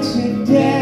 got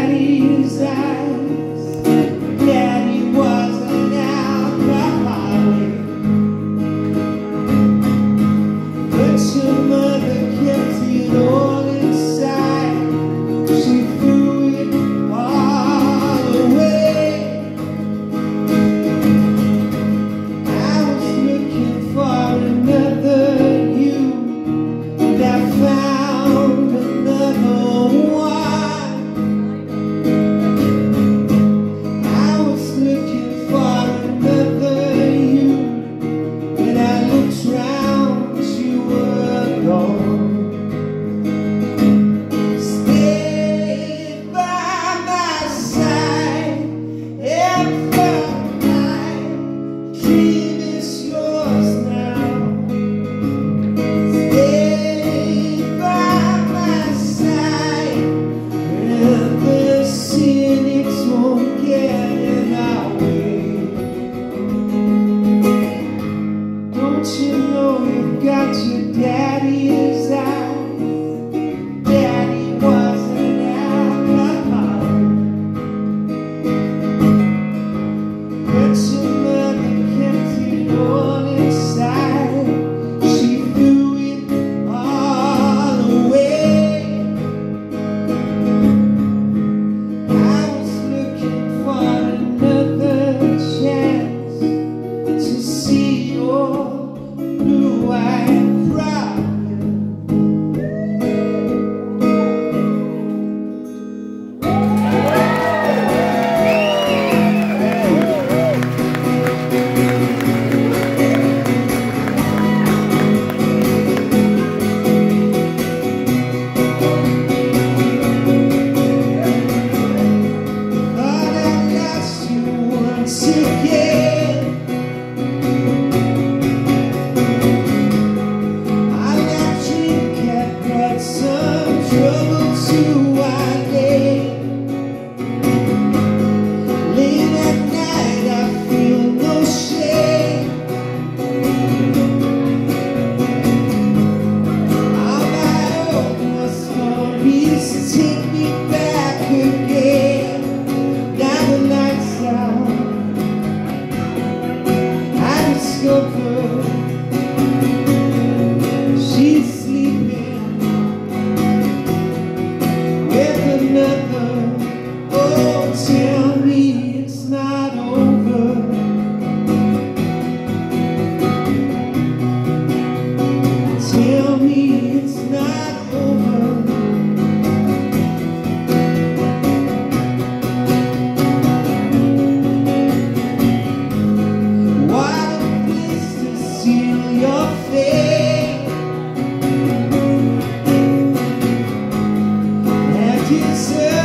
Turn